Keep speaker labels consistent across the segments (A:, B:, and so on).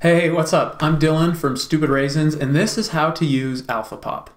A: Hey, what's up? I'm Dylan from Stupid Raisins, and this is how to use AlphaPop.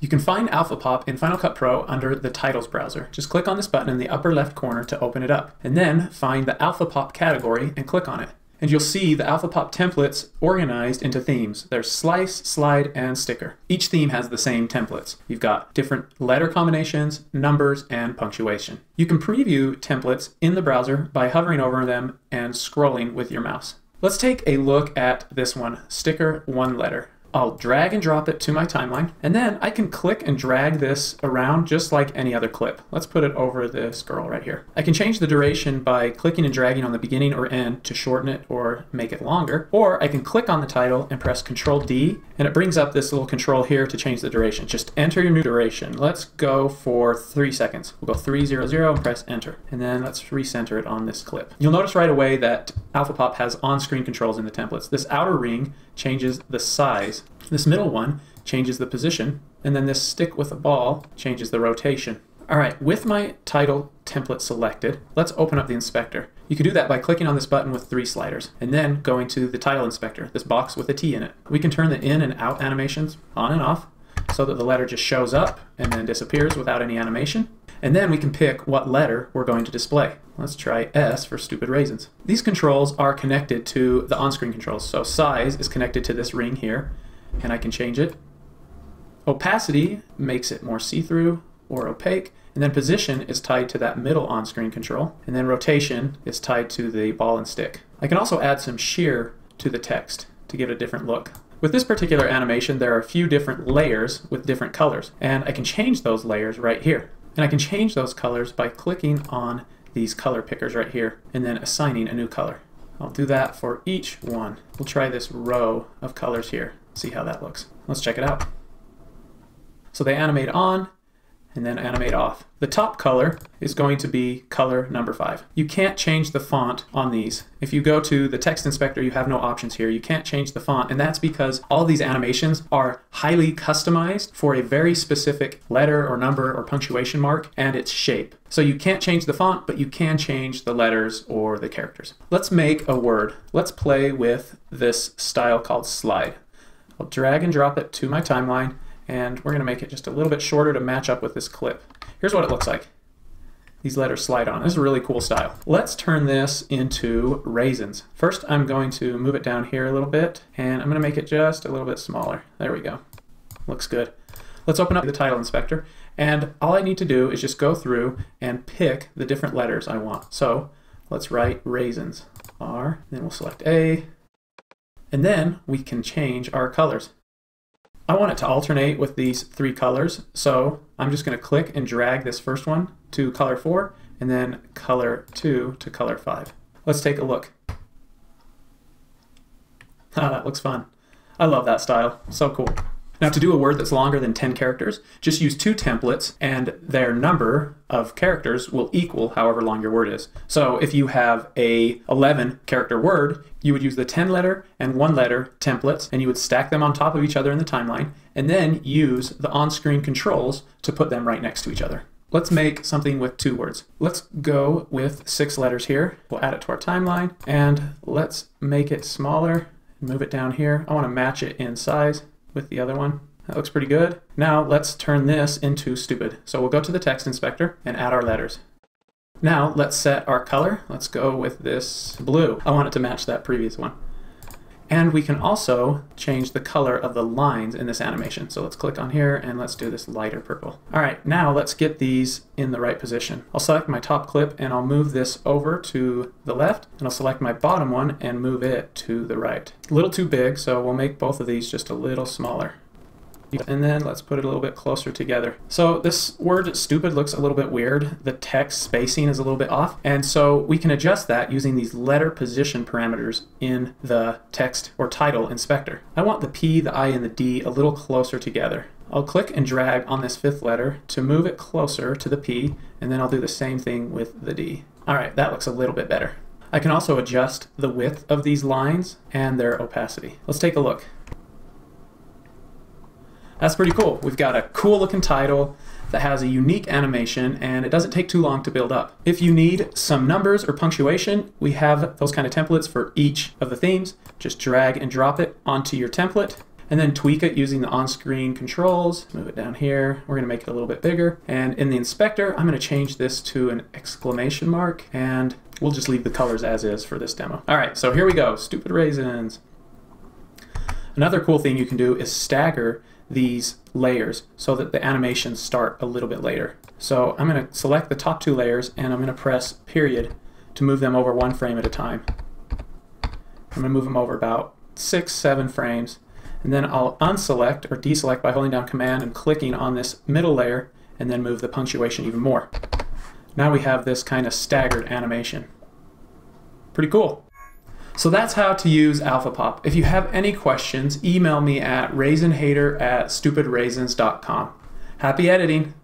A: You can find AlphaPop in Final Cut Pro under the Titles browser. Just click on this button in the upper left corner to open it up, and then find the AlphaPop category and click on it. And you'll see the AlphaPop templates organized into themes. There's Slice, Slide, and Sticker. Each theme has the same templates. You've got different letter combinations, numbers, and punctuation. You can preview templates in the browser by hovering over them and scrolling with your mouse. Let's take a look at this one, sticker one letter. I'll drag and drop it to my timeline, and then I can click and drag this around just like any other clip. Let's put it over this girl right here. I can change the duration by clicking and dragging on the beginning or end to shorten it or make it longer, or I can click on the title and press Control D, and it brings up this little control here to change the duration. Just enter your new duration. Let's go for three seconds. We'll go 300 and press enter, and then let's recenter it on this clip. You'll notice right away that AlphaPop has on-screen controls in the templates. This outer ring changes the size. This middle one changes the position, and then this stick with a ball changes the rotation. All right, with my title template selected, let's open up the inspector. You can do that by clicking on this button with three sliders, and then going to the title inspector, this box with a T in it. We can turn the in and out animations on and off so that the letter just shows up and then disappears without any animation. And then we can pick what letter we're going to display. Let's try S for stupid raisins. These controls are connected to the on-screen controls. So size is connected to this ring here, and I can change it. Opacity makes it more see-through or opaque. And then position is tied to that middle on-screen control. And then rotation is tied to the ball and stick. I can also add some shear to the text to give it a different look. With this particular animation, there are a few different layers with different colors, and I can change those layers right here. And I can change those colors by clicking on these color pickers right here and then assigning a new color. I'll do that for each one. We'll try this row of colors here, see how that looks. Let's check it out. So they animate on and then animate off. The top color is going to be color number five. You can't change the font on these. If you go to the text inspector, you have no options here. You can't change the font, and that's because all these animations are highly customized for a very specific letter or number or punctuation mark and its shape. So you can't change the font, but you can change the letters or the characters. Let's make a word. Let's play with this style called slide. I'll drag and drop it to my timeline and we're going to make it just a little bit shorter to match up with this clip. Here's what it looks like. These letters slide on. This is a really cool style. Let's turn this into raisins. First, I'm going to move it down here a little bit, and I'm going to make it just a little bit smaller. There we go. Looks good. Let's open up the title inspector, and all I need to do is just go through and pick the different letters I want. So let's write raisins. R, then we'll select A, and then we can change our colors. I want it to alternate with these three colors, so I'm just going to click and drag this first one to color 4, and then color 2 to color 5. Let's take a look. Ah, that looks fun. I love that style. So cool. Now to do a word that's longer than 10 characters, just use two templates and their number of characters will equal however long your word is. So if you have a 11 character word, you would use the 10 letter and 1 letter templates and you would stack them on top of each other in the timeline and then use the on-screen controls to put them right next to each other. Let's make something with two words. Let's go with six letters here. We'll add it to our timeline and let's make it smaller. Move it down here. I want to match it in size with the other one. That looks pretty good. Now let's turn this into stupid. So we'll go to the text inspector and add our letters. Now let's set our color. Let's go with this blue. I want it to match that previous one. And we can also change the color of the lines in this animation. So let's click on here and let's do this lighter purple. All right, now let's get these in the right position. I'll select my top clip and I'll move this over to the left and I'll select my bottom one and move it to the right. A little too big, so we'll make both of these just a little smaller. And then let's put it a little bit closer together. So this word stupid looks a little bit weird. The text spacing is a little bit off. And so we can adjust that using these letter position parameters in the text or title inspector. I want the P, the I, and the D a little closer together. I'll click and drag on this fifth letter to move it closer to the P, and then I'll do the same thing with the D. All right, that looks a little bit better. I can also adjust the width of these lines and their opacity. Let's take a look. That's pretty cool. We've got a cool looking title that has a unique animation and it doesn't take too long to build up. If you need some numbers or punctuation, we have those kind of templates for each of the themes. Just drag and drop it onto your template and then tweak it using the on-screen controls. Move it down here. We're gonna make it a little bit bigger. And in the inspector, I'm gonna change this to an exclamation mark and we'll just leave the colors as is for this demo. All right, so here we go, stupid raisins. Another cool thing you can do is stagger these layers so that the animations start a little bit later. So I'm going to select the top two layers and I'm going to press period to move them over one frame at a time. I'm going to move them over about six, seven frames and then I'll unselect or deselect by holding down command and clicking on this middle layer and then move the punctuation even more. Now we have this kind of staggered animation. Pretty cool. So that's how to use AlphaPop. If you have any questions, email me at raisinhater at stupidraisins.com. Happy editing!